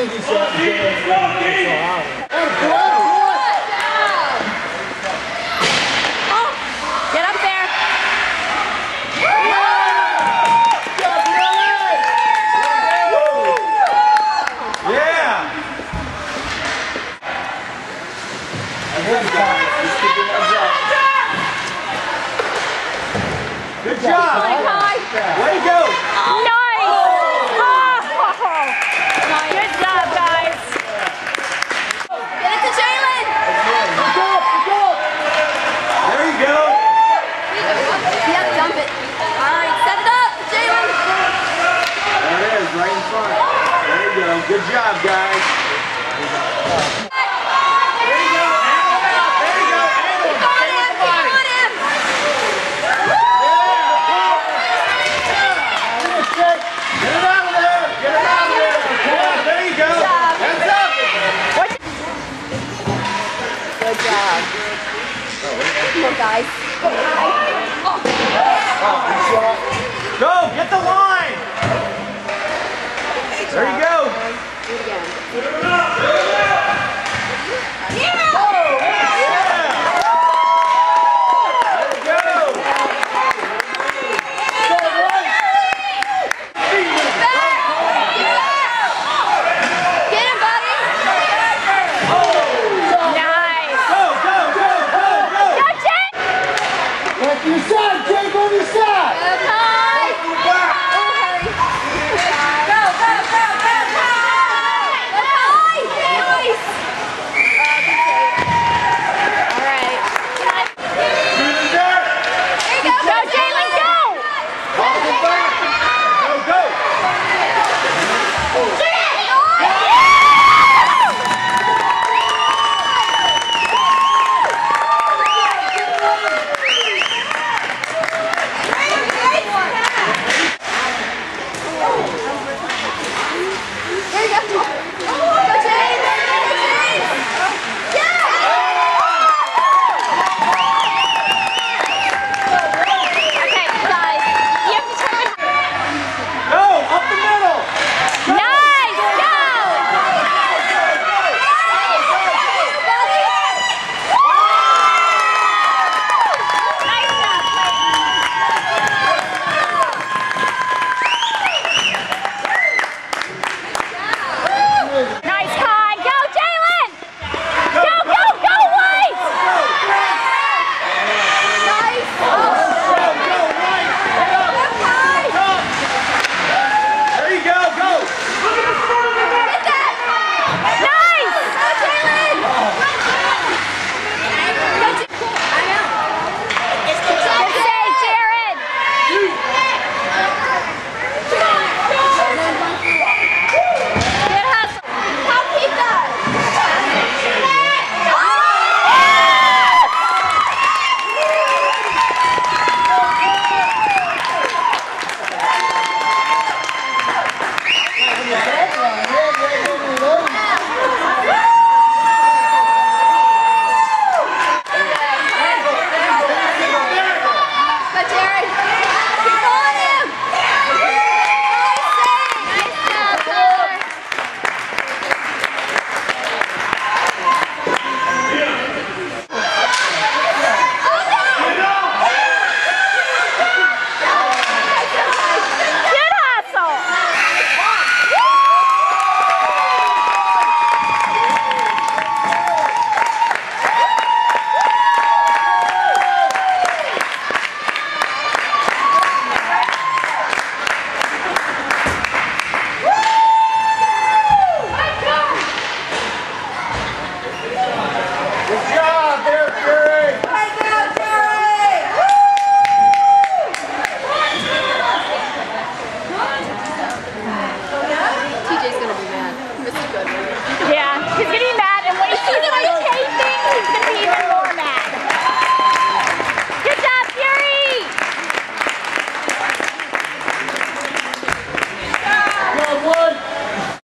think he's shot the ball. That's Good job. Way to go. job, guys. There you go. There you go. Him. Get it out of there! Get it out of there! There you go! Good job. Come on, guys. Guys. Go, get the line!